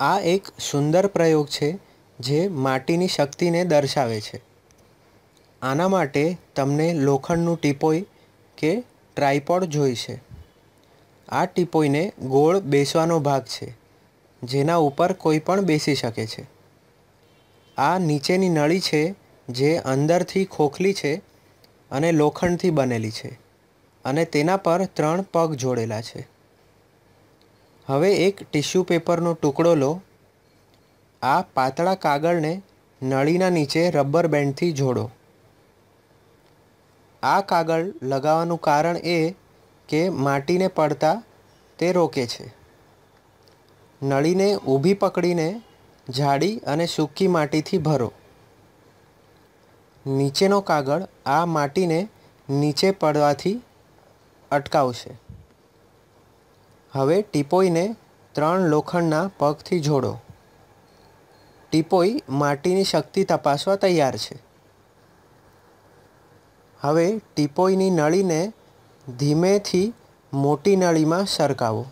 આ એક સુંદર પ્રયોગ છે જે માટીની શક્તિને દર્શાવે છે. આના માટે તમને લોખંડનું ટીપોઈ કે ટ્રાયપોડ જોઈશે આ ટીપોઈને ગોળ બેસવાનો ભાગ છે, જેના ઉપર કોઈ પણ બેસી શકે છે. આ નીચેની નળી છે જે અંદરથી ખોખલી છે અને લોખંડથી બનેલી છે અને તેના પર ત્રણ પગ જોડેલા છે. હવે એક ટીશ્યુ પેપરનો ટુકડો લો. આ પાતળા કાગળને નળીના નીચે રબર બેન્ડથી જોડો. આ કાગળ લગાવવાનું કારણ એ કે માટીને પડતા તે રોકે છે. નળીને ઊભી પકડીને જાડી અને સૂકી માટીથી ભરો. નીચેનો કાગળ આ માટીને નીચે પડવાથી અટકાવશે. હવે ટીપોઈને ત્રણ લોખંડના પગથી જોડો. ટીપોઈ માટીની શક્તિ તપાસવા તૈયાર છે. હવે ટીપોઈની નળીને ધીમેથી મોટી નળીમાં સરકાવો.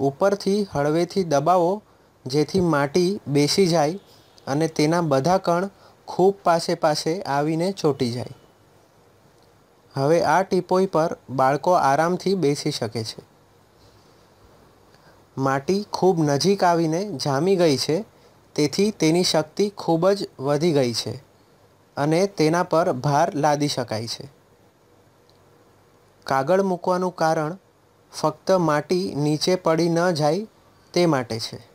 ઉપરથી હળવેથી દબાવો, જેથી માટી બેસી જાય અને તેના બધા કણ ખૂબ પાસે પાસે આવીને ચોંટી જાય. હવે આ ટીપોઈ પર બાળકો આરામથી બેસી શકે છે. માટી ખૂબ નજીક આવીને જામી ગઈ છે, તેથી તેની શક્તિ ખૂબ જ વધી ગઈ છે અને તેના પર ભાર લાદી શકાય છે. કાગળ મૂકવાનું કારણ ફક્ત માટી નીચે પડી ન જાય તે માટે છે.